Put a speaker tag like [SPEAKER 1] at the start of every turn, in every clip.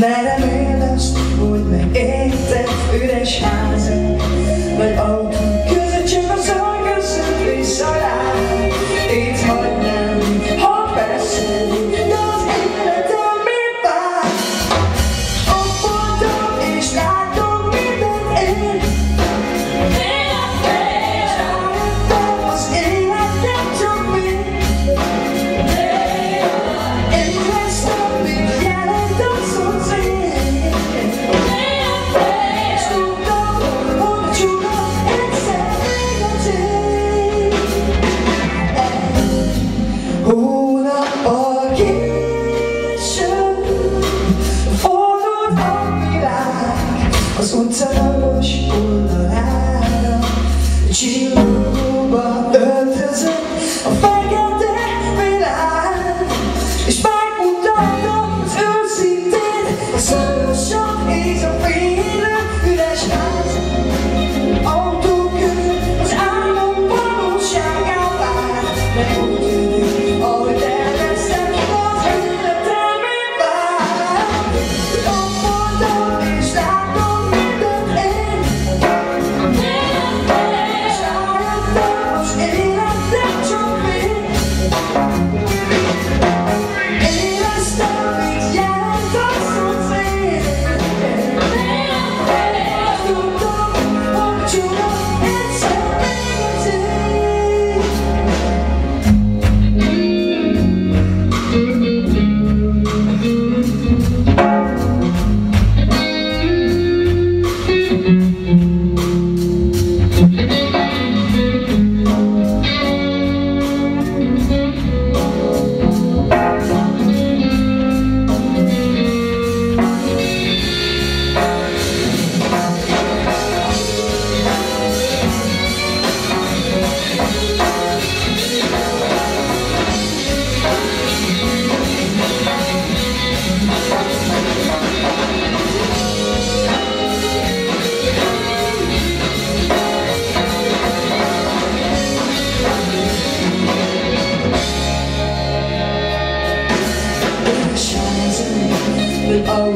[SPEAKER 1] Let Cause one time she pulled her out, she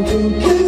[SPEAKER 1] to